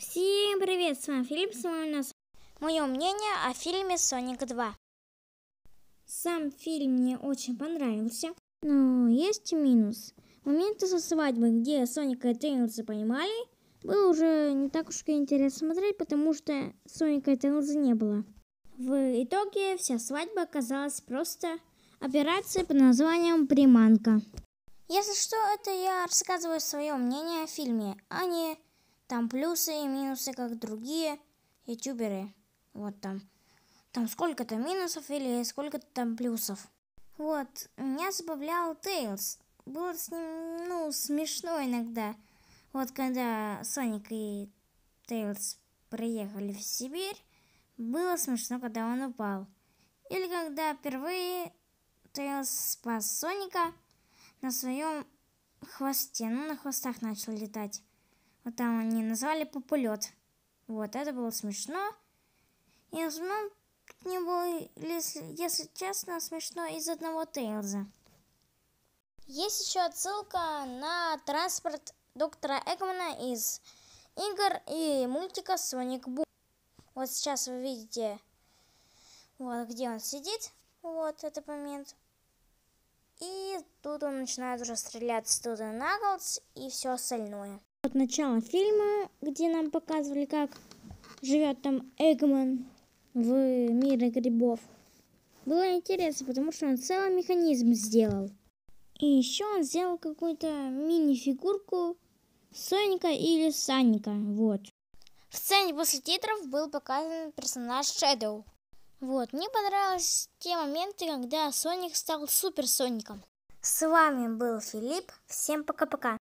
Всем привет, с вами Филипп, с вами у нас Мое мнение о фильме «Соник 2». Сам фильм мне очень понравился, но есть минус. Моменты со свадьбы, где Соника и Тейлза поймали, было уже не так уж и интересно смотреть, потому что Соника и Тейлза не было. В итоге вся свадьба оказалась просто операцией под названием «Приманка». Если что, это я рассказываю свое мнение о фильме, а не там плюсы и минусы, как другие ютуберы. Вот там. Там сколько-то минусов или сколько-то там плюсов. Вот, меня забавлял Тейлз. Было с ним, ну, смешно иногда. Вот когда Соник и Тейлз приехали в Сибирь, было смешно, когда он упал. Или когда впервые Тейлз спас Соника на своем хвосте, ну, на хвостах начал летать. Вот там они назвали популет. Вот, это было смешно. И в основном не было, если, честно, смешно из одного Тейлза. Есть еще отсылка на транспорт доктора Эгмана из игр и мультика Соник Бум. Вот сейчас вы видите, вот где он сидит, вот этот момент. И тут он начинает уже стрелять с туда Наглс и все остальное. Вот начало фильма, где нам показывали, как живет там Эгман в мире грибов. Было интересно, потому что он целый механизм сделал. И еще он сделал какую-то мини-фигурку Соника или Саника, вот. В сцене после титров был показан персонаж Shadow. Вот, мне понравились те моменты, когда Соник стал Супер Соником. С вами был Филипп. Всем пока-пока.